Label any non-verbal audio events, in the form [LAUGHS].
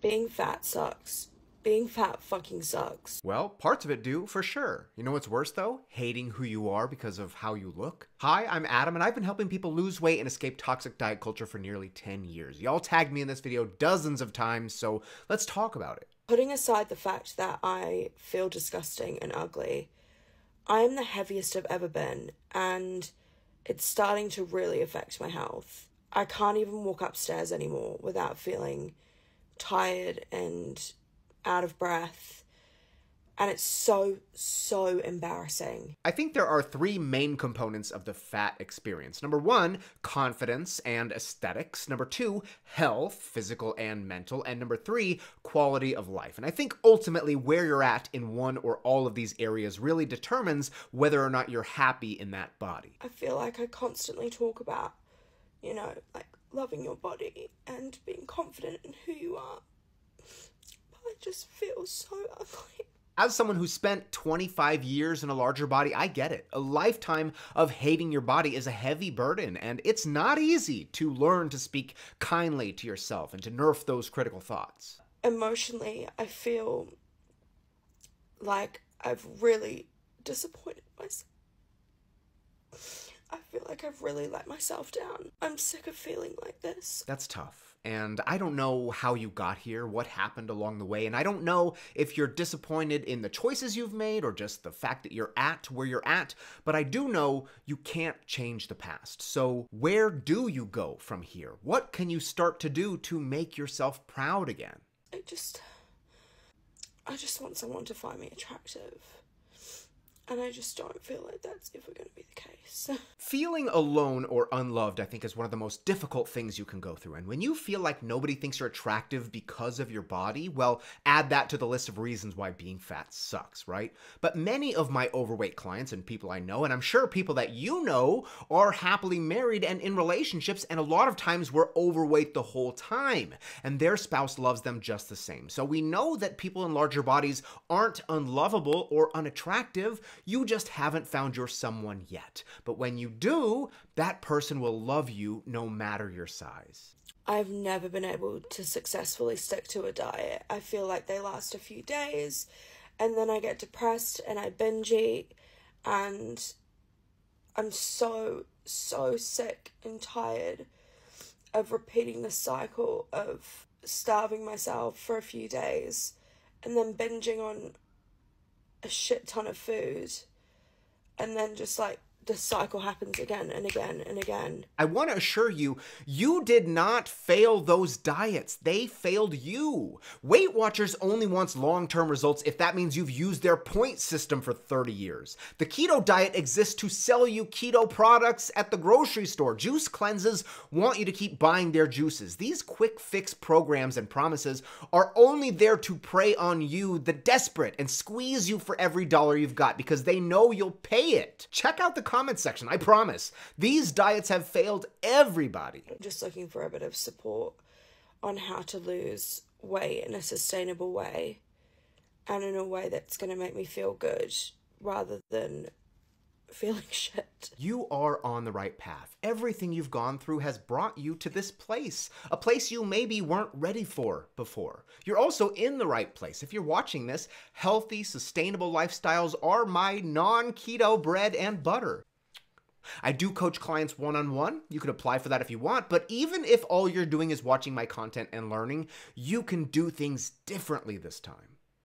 Being fat sucks. Being fat fucking sucks. Well, parts of it do, for sure. You know what's worse, though? Hating who you are because of how you look. Hi, I'm Adam, and I've been helping people lose weight and escape toxic diet culture for nearly 10 years. Y'all tagged me in this video dozens of times, so let's talk about it. Putting aside the fact that I feel disgusting and ugly, I am the heaviest I've ever been, and it's starting to really affect my health. I can't even walk upstairs anymore without feeling tired and out of breath. And it's so, so embarrassing. I think there are three main components of the fat experience. Number one, confidence and aesthetics. Number two, health, physical and mental. And number three, quality of life. And I think ultimately where you're at in one or all of these areas really determines whether or not you're happy in that body. I feel like I constantly talk about, you know, like loving your body and being confident in who you are. But I just feel so ugly. As someone who spent 25 years in a larger body, I get it. A lifetime of hating your body is a heavy burden, and it's not easy to learn to speak kindly to yourself and to nerf those critical thoughts. Emotionally, I feel like I've really disappointed myself. Like I've really let myself down. I'm sick of feeling like this. That's tough. And I don't know how you got here, what happened along the way, and I don't know if you're disappointed in the choices you've made or just the fact that you're at where you're at, but I do know you can't change the past. So, where do you go from here? What can you start to do to make yourself proud again? I just. I just want someone to find me attractive. And I just don't feel like that's ever going to be the case. [LAUGHS] Feeling alone or unloved, I think, is one of the most difficult things you can go through. And when you feel like nobody thinks you're attractive because of your body, well, add that to the list of reasons why being fat sucks, right? But many of my overweight clients and people I know, and I'm sure people that you know, are happily married and in relationships, and a lot of times we're overweight the whole time, and their spouse loves them just the same. So we know that people in larger bodies aren't unlovable or unattractive you just haven't found your someone yet. But when you do, that person will love you no matter your size. I've never been able to successfully stick to a diet. I feel like they last a few days and then I get depressed and I binge eat and I'm so, so sick and tired of repeating the cycle of starving myself for a few days and then binging on a shit ton of food and then just like the cycle happens again and again and again. I want to assure you, you did not fail those diets. They failed you. Weight Watchers only wants long term results if that means you've used their point system for 30 years. The keto diet exists to sell you keto products at the grocery store. Juice cleanses want you to keep buying their juices. These quick fix programs and promises are only there to prey on you, the desperate, and squeeze you for every dollar you've got because they know you'll pay it. Check out the comment section. I promise. These diets have failed everybody. Just looking for a bit of support on how to lose weight in a sustainable way and in a way that's going to make me feel good rather than [LAUGHS] feeling shit. You are on the right path. Everything you've gone through has brought you to this place, a place you maybe weren't ready for before. You're also in the right place. If you're watching this, healthy, sustainable lifestyles are my non keto bread and butter. I do coach clients one on one. You can apply for that if you want, but even if all you're doing is watching my content and learning, you can do things differently this time.